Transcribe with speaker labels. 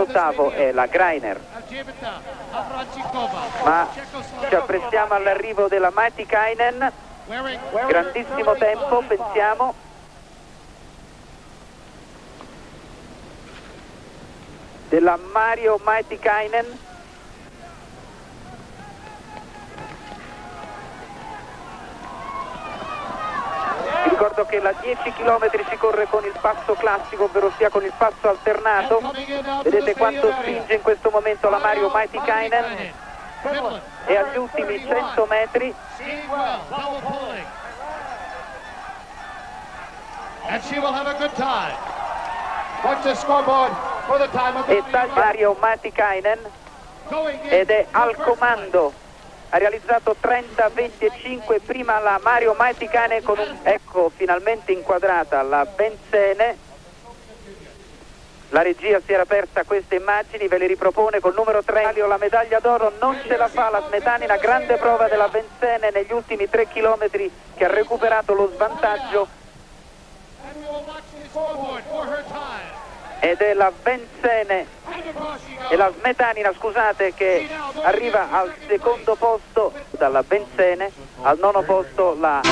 Speaker 1: L'ottavo è la Greiner. Ma ci apprestiamo all'arrivo della Matikainen. Grandissimo tempo, pensiamo. Della Mario Matikainen. Ricordo che la 10 km si corre con il passo classico, ovvero sia con il passo alternato. Vedete quanto spinge in questo momento la Mario Maitikainen e agli ultimi 100 metri. E Mario Matikainen. Ed è al comando ha realizzato 30-25 prima la Mario Matikainen con un ecco finalmente inquadrata la Benzene. La regia si era persa queste immagini, ve le ripropone col numero 3 la medaglia d'oro non ce la fa la Smetanina, grande prova della Benzene negli ultimi 3 km che ha recuperato lo svantaggio ed è la Benzene e la Smetanina scusate che arriva al secondo posto dalla Benzene al nono posto la